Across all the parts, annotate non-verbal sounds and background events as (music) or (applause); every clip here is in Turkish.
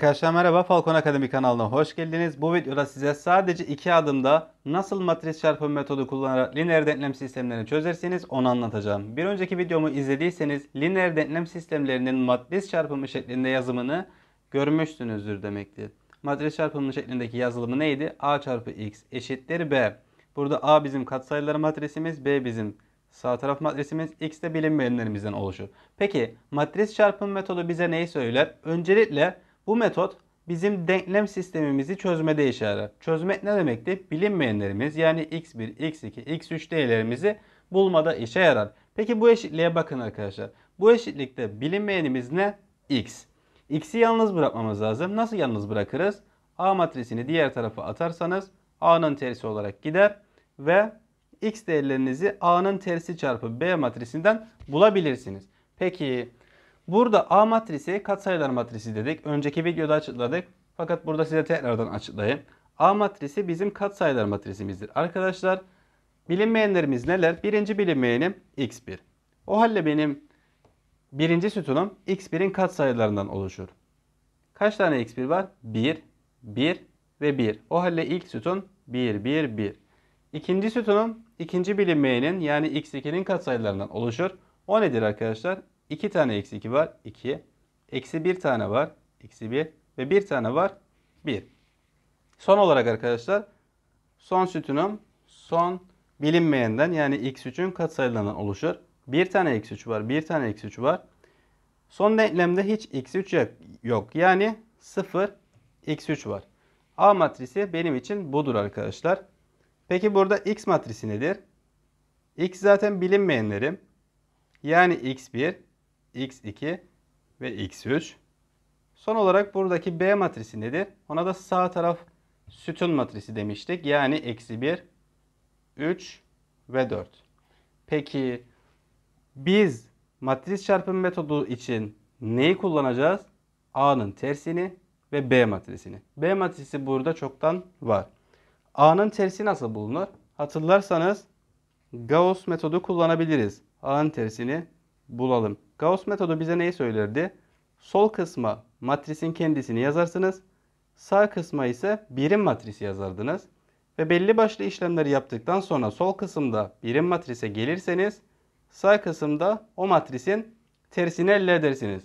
Arkadaşlar merhaba Falcon Akademi kanalına hoş geldiniz. Bu videoda size sadece iki adımda nasıl matris çarpım metodu kullanarak lineer denklem sistemlerini çözersiniz onu anlatacağım. Bir önceki videomu izlediyseniz lineer denklem sistemlerinin matris çarpımı şeklinde yazımını görmüşsünüzdür demektir. Matris çarpımı şeklindeki yazılımı neydi? A çarpı x eşittir b. Burada A bizim katsayıları matrisimiz, B bizim sağ taraf matrisimiz, x de bilinmeyenlerimizden oluşur. Peki matris çarpım metodu bize neyi söyler? Öncelikle bu metot bizim denklem sistemimizi çözmede işe yarar. Çözmek ne demekti? Bilinmeyenlerimiz yani x1, x2, x3 değerlerimizi bulmada işe yarar. Peki bu eşitliğe bakın arkadaşlar. Bu eşitlikte bilinmeyenimiz ne? x. x'i yalnız bırakmamız lazım. Nasıl yalnız bırakırız? A matrisini diğer tarafa atarsanız A'nın tersi olarak gider ve x değerlerinizi A'nın tersi çarpı B matrisinden bulabilirsiniz. Peki Burada A matrisi katsayılar matrisi dedik. Önceki videoda açıkladık. Fakat burada size tekrardan açıklayayım. A matrisi bizim katsayılar matrisimizdir. Arkadaşlar bilinmeyenlerimiz neler? Birinci bilinmeyenim x1. O halde benim birinci sütunum x1'in katsayılarından oluşur. Kaç tane x1 var? 1, 1 ve 1. O halde ilk sütun 1, 1, 1. İkinci sütunum ikinci bilinmeyenin yani x2'nin katsayılarından oluşur. O nedir arkadaşlar? 2 tane eksi 2 var. 2. Eksi 1 tane var. Eksi 1. Ve 1 tane var. 1. Son olarak arkadaşlar son sütunum son bilinmeyenden yani x3'ün katsayılarından oluşur. 1 tane x3 var. 1 tane x3 var. Son denklemde hiç x3 yok. Yani 0 x3 var. A matrisi benim için budur arkadaşlar. Peki burada x matrisi nedir? X zaten bilinmeyenlerim. Yani x1, x2 ve x3. Son olarak buradaki B matrisi nedir? Ona da sağ taraf sütun matrisi demiştik. Yani eksi 1, 3 ve 4. Peki biz matris çarpım metodu için neyi kullanacağız? A'nın tersini ve B matrisini. B matrisi burada çoktan var. A'nın tersi nasıl bulunur? Hatırlarsanız Gauss metodu kullanabiliriz. A'nın tersini bulalım. Gauss metodu bize neyi söylerdi? Sol kısma matrisin kendisini yazarsınız. Sağ kısma ise birim matrisi yazardınız. Ve belli başlı işlemleri yaptıktan sonra sol kısımda birim matrise gelirseniz sağ kısımda o matrisin tersini elde edersiniz.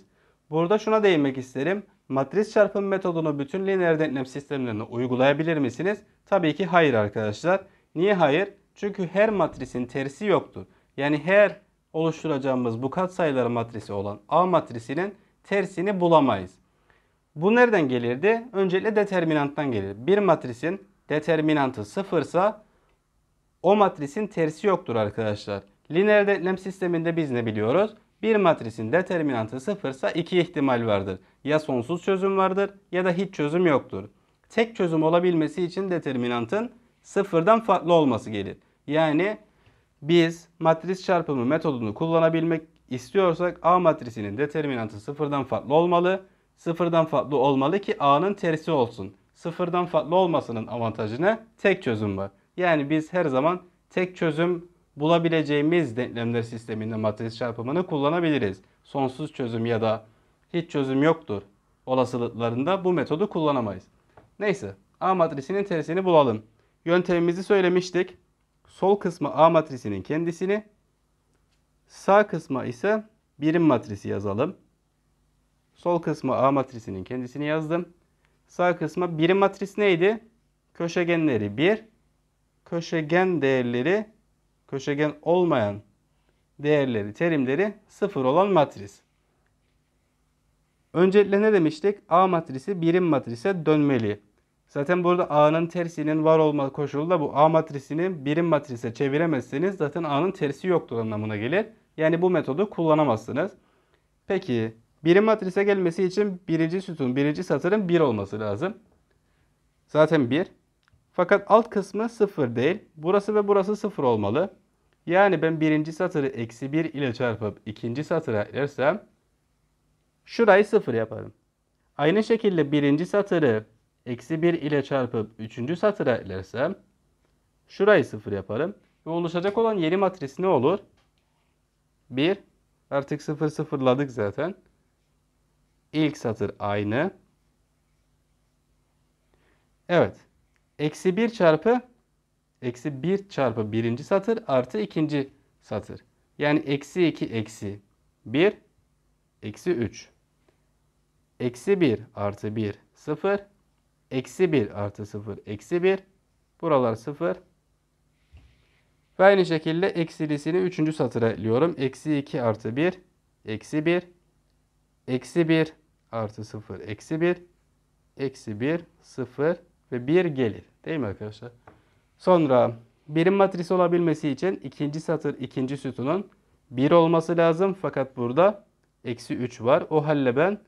Burada şuna değinmek isterim. Matris çarpım metodunu bütün lineer denklem sistemlerine uygulayabilir misiniz? Tabii ki hayır arkadaşlar. Niye hayır? Çünkü her matrisin tersi yoktur. Yani her oluşturacağımız bu katsayılar matrisi olan A matrisinin tersini bulamayız. Bu nereden gelirdi? Öncelikle determinanttan gelir. Bir matrisin determinantı sıfırsa o matrisin tersi yoktur arkadaşlar. Lineer denklem sisteminde biz ne biliyoruz? Bir matrisin determinantı sıfırsa iki ihtimal vardır. Ya sonsuz çözüm vardır ya da hiç çözüm yoktur. Tek çözüm olabilmesi için determinantın sıfırdan farklı olması gelir. Yani biz matris çarpımı metodunu kullanabilmek istiyorsak A matrisinin determinantı sıfırdan farklı olmalı. Sıfırdan farklı olmalı ki A'nın tersi olsun. Sıfırdan farklı olmasının avantajı ne? Tek çözüm var. Yani biz her zaman tek çözüm bulabileceğimiz denklemler sisteminde matris çarpımını kullanabiliriz. Sonsuz çözüm ya da hiç çözüm yoktur olasılıklarında bu metodu kullanamayız. Neyse A matrisinin tersini bulalım. Yöntemimizi söylemiştik. Sol kısmı A matrisinin kendisini, sağ kısma ise birim matrisi yazalım. Sol kısmı A matrisinin kendisini yazdım. Sağ kısma birim matris neydi? Köşegenleri 1, köşegen değerleri, köşegen olmayan değerleri, terimleri 0 olan matris. Öncelikle ne demiştik? A matrisi birim matrise dönmeli. Zaten burada A'nın tersinin var olma koşulu bu A matrisini birim matrise çeviremezseniz zaten A'nın tersi yoktur anlamına gelir. Yani bu metodu kullanamazsınız. Peki birim matrise gelmesi için birinci sütun, birinci satırın 1 olması lazım. Zaten 1. Fakat alt kısmı 0 değil. Burası ve burası 0 olmalı. Yani ben birinci satırı eksi 1 ile çarpıp ikinci satıra eklersem şurayı 0 yaparım. Aynı şekilde birinci satırı eksi 1 ile çarpıp 3. satıra eklersem şurayı 0 yaparım. Ve oluşacak olan yeni matris ne olur? 1. Artık 0 sıfırladık zaten. İlk satır aynı. Evet. Eksi 1 çarpı eksi 1 çarpı birinci satır artı ikinci satır. Yani eksi 2 eksi 1 eksi 3. Eksi 1 artı 1 0. Eksi 1 artı 0 eksi 1. Buralar 0. Ve aynı şekilde eksilisini 3. satıra ekliyorum. Eksi 2 artı 1 eksi 1. Eksi 1 artı 0 eksi 1. Eksi 1 0 ve 1 gelir. Değil mi arkadaşlar? Sonra birim matrisi olabilmesi için ikinci satır ikinci sütunun 1 olması lazım. Fakat burada eksi 3 var. O halde ben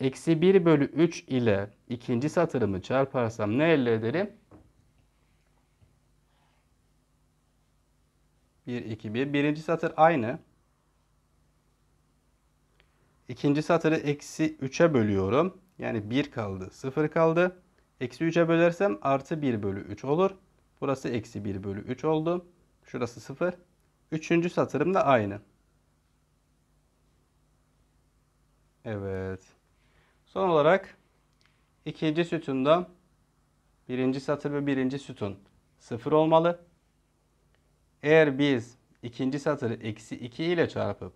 eksi 1 bölü 3 ile ikinci satırımı çarparsam ne elde ederim? 1, 2, 1. Birinci satır aynı. İkinci satırı eksi 3'e bölüyorum. Yani 1 kaldı, 0 kaldı. Eksi 3'e bölersem artı 1 bölü 3 olur. Burası eksi 1 bölü 3 oldu. Şurası 0. Üçüncü satırım da aynı. Evet. Son olarak ikinci sütunda birinci satır ve birinci sütun 0 olmalı. Eğer biz ikinci satırı eksi 2 ile çarpıp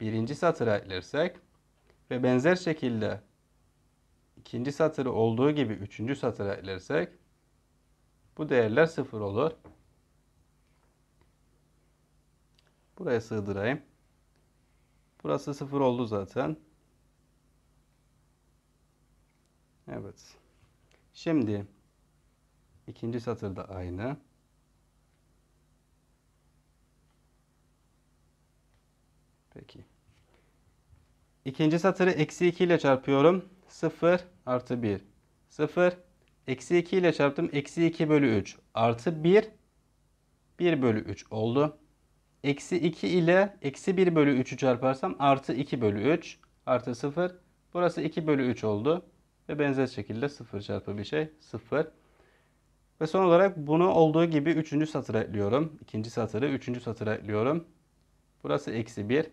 birinci satıra eklersek ve benzer şekilde ikinci satırı olduğu gibi üçüncü satıra eklersek bu değerler sıfır olur. Buraya sığdırayım. Burası sıfır oldu zaten. Evet. Şimdi ikinci satırda aynı. Peki. İkinci satırı eksi 2 ile çarpıyorum. 0 artı 1. 0. Eksi 2 ile çarptım. Eksi 2 bölü 3. Artı 1. 1 bölü 3 oldu. Eksi 2 ile eksi 1 bölü 3'ü çarparsam artı 2 bölü 3 artı 0. Burası 2 bölü 3 oldu. Ve benzer şekilde 0 çarpı bir şey 0. Ve son olarak bunu olduğu gibi 3. satıra ekliyorum. İkinci satırı 3. satıra ekliyorum. Burası eksi 1.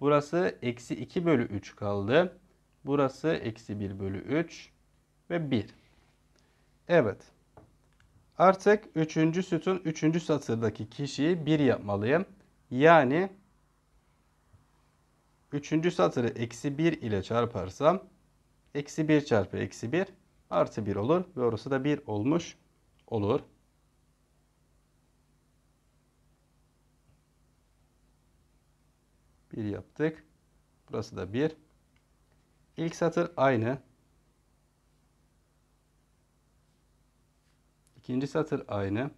Burası eksi 2 bölü 3 kaldı. Burası eksi 1 bölü 3 ve 1. Evet. Artık 3. sütun 3. satırdaki kişiyi 1 yapmalıyım. Yani 3. satırı eksi 1 ile çarparsam eksi 1 çarpı eksi 1 artı 1 olur. Ve orası da 1 olmuş olur. Bir yaptık. Burası da 1. İlk satır aynı. İkinci satır aynı.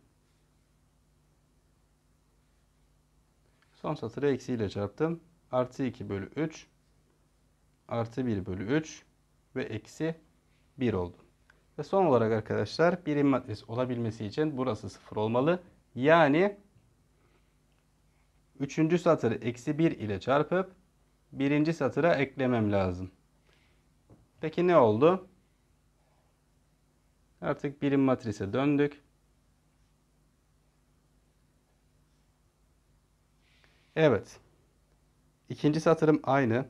Son satırı eksiyle çarptım. Artı 2 bölü 3. Artı 1 bölü 3. Ve eksi 1 oldu. Ve son olarak arkadaşlar birim matris olabilmesi için burası 0 olmalı. Yani Üçüncü satırı eksi 1 ile çarpıp birinci satıra eklemem lazım. Peki ne oldu? Artık birim matrise döndük. Evet. İkinci satırım aynı.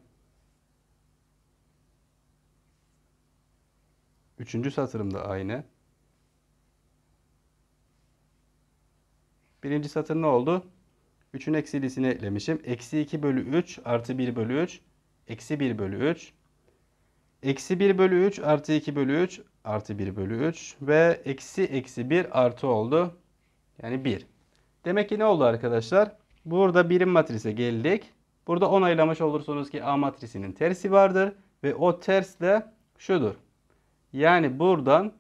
Üçüncü satırım da aynı. Birinci satır ne oldu? 3'ün eksilisini eklemişim. Eksi 2 bölü 3 artı 1 bölü 3. Eksi 1 bölü 3. Eksi 1 bölü 3 artı 2 bölü 3 artı 1 bölü 3. Ve eksi eksi 1 artı oldu. Yani 1. Demek ki ne oldu arkadaşlar? Burada birim matrise geldik. Burada onaylamış olursunuz ki A matrisinin tersi vardır. Ve o ters de şudur. Yani buradan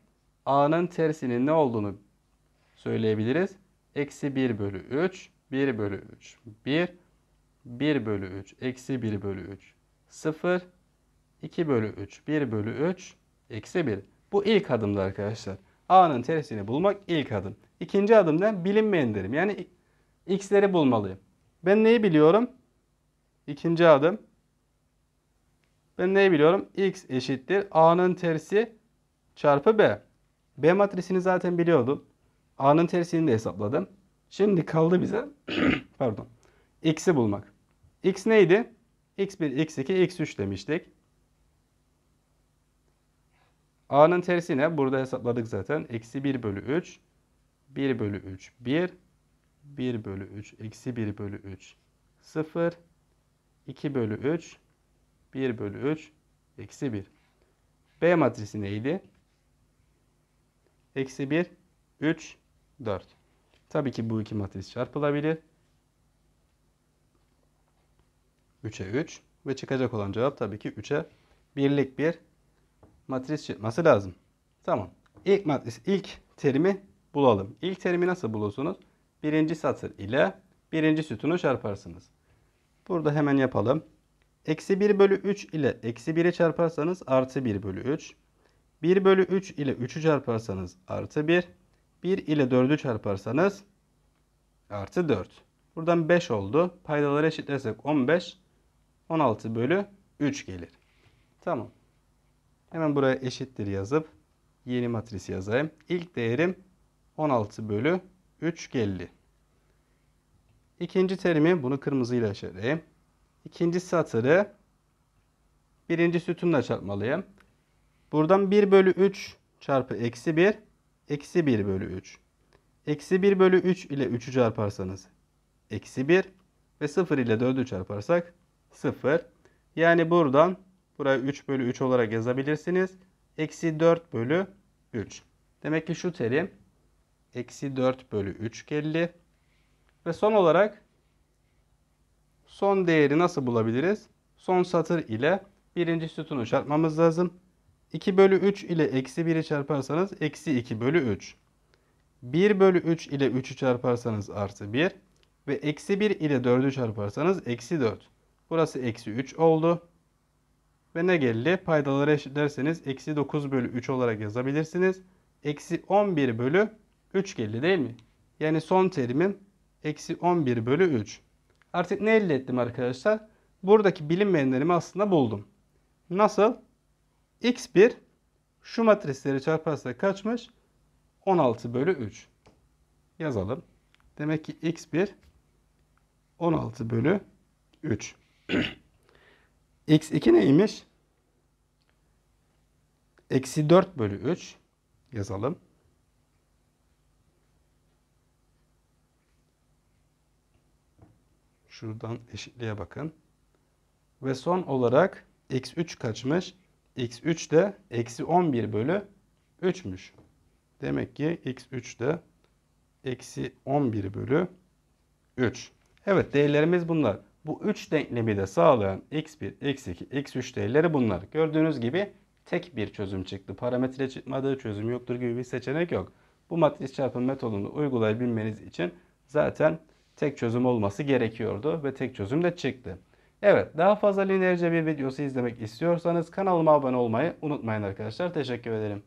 A'nın tersinin ne olduğunu söyleyebiliriz. Eksi 1 bölü 3 1 bölü 3 1 1 bölü 3 eksi 1 bölü 3 0 2 bölü 3 1 bölü 3 eksi 1. Bu ilk adımda arkadaşlar. A'nın tersini bulmak ilk adım. İkinci adımda bilinmeyen derim. Yani x'leri bulmalıyım. Ben neyi biliyorum? İkinci adım. Ben neyi biliyorum? x eşittir. A'nın tersi çarpı b. B matrisini zaten biliyordum. A'nın tersini de hesapladım. Şimdi kaldı bize (clears throat) pardon. X'i bulmak. X neydi? X1, X2, X3 demiştik. A'nın tersi ne? Burada hesapladık zaten. Eksi 1 bölü 3. 1 bölü 3 1. 1 bölü 3 eksi 1 bölü 3 0. 2 bölü 3 1 bölü 3 eksi 1. B matrisi neydi? Eksi 1 3 4. Tabii ki bu iki matris çarpılabilir. 3'e 3 ve çıkacak olan cevap tabii ki 3'e birlik bir matris çıkması lazım. Tamam. İlk matris, ilk terimi bulalım. İlk terimi nasıl bulursunuz? Birinci satır ile birinci sütunu çarparsınız. Burada hemen yapalım. Eksi 1 bölü 3 ile eksi 1'i çarparsanız artı 1 bölü 3. 1 bölü 3 ile 3'ü çarparsanız artı 1. 1 ile 4'ü çarparsanız artı 4. Buradan 5 oldu. Paydaları eşitlersek 15. 16 bölü 3 gelir. Tamam. Hemen buraya eşittir yazıp yeni matris yazayım. İlk değerim 16 bölü 3 geldi. İkinci terimi bunu kırmızıyla işaretleyeyim. İkinci satırı birinci sütunla çarpmalıyım. Buradan 1 bölü 3 çarpı eksi 1 eksi 1 bölü 3. Eksi 1 bölü 3 ile 3'ü çarparsanız eksi 1 ve 0 ile 4'ü çarparsak 0. Yani buradan burayı 3 bölü 3 olarak yazabilirsiniz. Eksi 4 bölü 3. Demek ki şu terim eksi 4 bölü 3 geldi. Ve son olarak son değeri nasıl bulabiliriz? Son satır ile birinci sütunu çarpmamız lazım. 2 bölü 3 ile eksi 1'i çarparsanız eksi 2 bölü 3. 1 bölü 3 ile 3'ü çarparsanız artı 1. Ve eksi 1 ile 4'ü çarparsanız eksi 4. Burası eksi 3 oldu. Ve ne geldi? Paydaları eşitlerseniz eksi 9 bölü 3 olarak yazabilirsiniz. Eksi 11 bölü 3 geldi değil mi? Yani son terimim eksi 11 bölü 3. Artık ne elde ettim arkadaşlar? Buradaki bilinmeyenlerimi aslında buldum. Nasıl? X1 şu matrisleri çarparsak kaçmış? 16 bölü 3. Yazalım. Demek ki x1 16 bölü 3. (clears throat) x2 neymiş? Eksi 4 bölü 3 yazalım. Şuradan eşitliğe bakın. Ve son olarak x3 kaçmış? X3 de eksi 11 bölü 3'müş. Demek ki x3 de eksi 11 bölü 3. Evet değerlerimiz bunlar. Bu 3 denklemi de sağlayan x1, x2, x3 değerleri bunlar. Gördüğünüz gibi tek bir çözüm çıktı. Parametre çıkmadığı çözüm yoktur gibi bir seçenek yok. Bu matris çarpım metodunu uygulayabilmeniz için zaten tek çözüm olması gerekiyordu ve tek çözüm de çıktı. Evet daha fazla lineer cebir videosu izlemek istiyorsanız kanalıma abone olmayı unutmayın arkadaşlar. Teşekkür ederim.